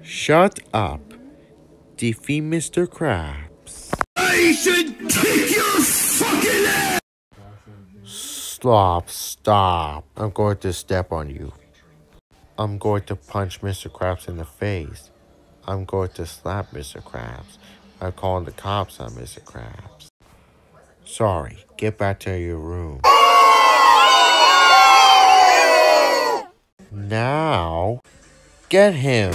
Shut up. Defeat Mr. Krabs. I should kick your fucking ass! Stop, stop. I'm going to step on you. I'm going to punch Mr. Krabs in the face. I'm going to slap Mr. Krabs. I'm calling the cops on Mr. Krabs. Sorry, get back to your room. Now, get him!